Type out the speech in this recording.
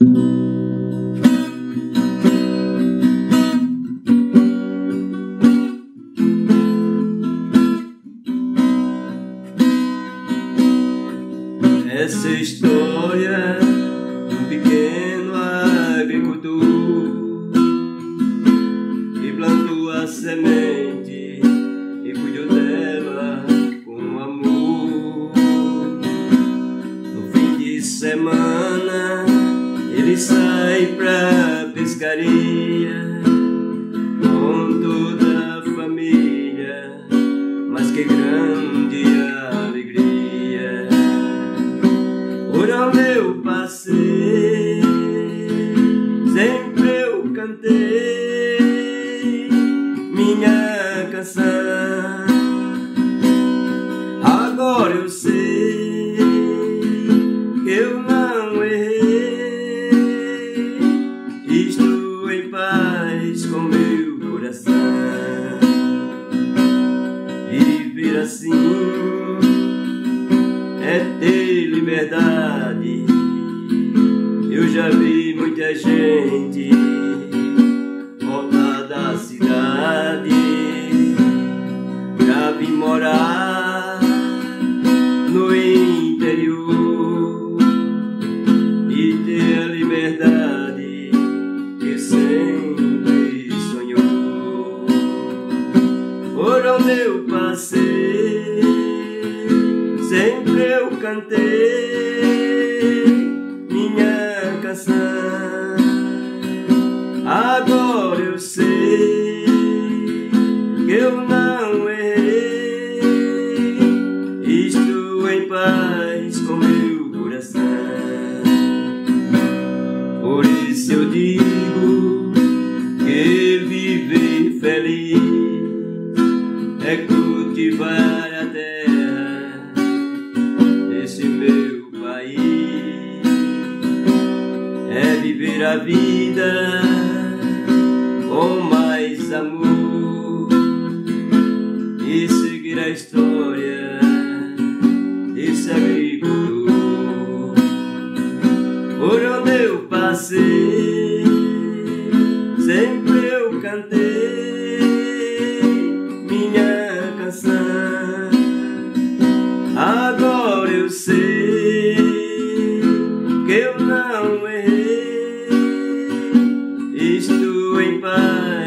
Essa história do pequeno agricultor que plantou a semente e cuidou dela com amor. No fim de semana ele sai pra pescaria com toda a família, mas que grande alegria por onde eu passei, sempre eu cantei minha canção. Estou em paz com meu coração. Viver assim é ter liberdade. Eu já vi muita gente voltar da cidade pra vir morar no interior e ter a liberdade Por onde eu passei sempre eu cantei minha canção. Agora eu sei que eu não errei, estou em paz com meu coração. Por isso eu digo que viver feliz a vida com mais amor e seguir a história desse agricultor. Por onde eu passei, sempre eu cantei Cristo em paz.